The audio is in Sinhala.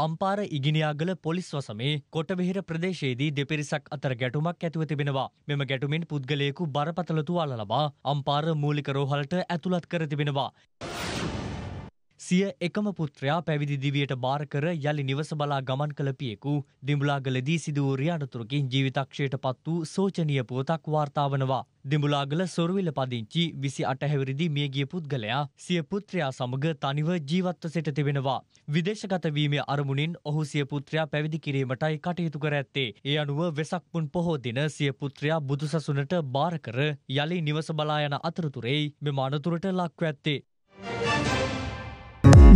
අම්පාර ඉගිනියාගල පොලිස් වසමේ කොටබෙහිර ප්‍රදේශයේදී දෙපිරිසක් අතර ගැටුමක් ඇතිව තිබෙනවා. මෙම ගැටුමින් පුද්ගලයෙකු බරපතල තුවාල ලබා අම්පාර මූලික රෝහලට ඇතුළත් කර තිබෙනවා. සිය එකම පුත්‍රයා පැවිදි දිවියට බාර කර යළි නිවස බලා ගමන් කළ පියෙකු දිඹුලාගලදී සිදු වූ රියානතුරකින් ජීවිතක්ෂයට පත් වූ සෝචනීය පුවතක් වාර්තා වනවා. දිඹුලාගල සොරවිල පදිංචි විසි අටහැවිරිදි මියගිය පුද්ගලයා සිය පුත්‍රයා සමග තනිව ජීවත්ව සිට තිබෙනවා. විදේශගත වීමේ අරමුණින් ඔහු සිය පුත්‍රයා පැවිදි කිරීමටයි කටයුතු කර ඇත්තේ. ඒ අනුව වෙසක්පුන් පොහෝ දින සිය පුත්‍රයා බුදුසසුනට බාර කර යළි නිවස බලා යන අතරතුරෙයි මෙම අනතුරට ලක්ව ඇත්තේ.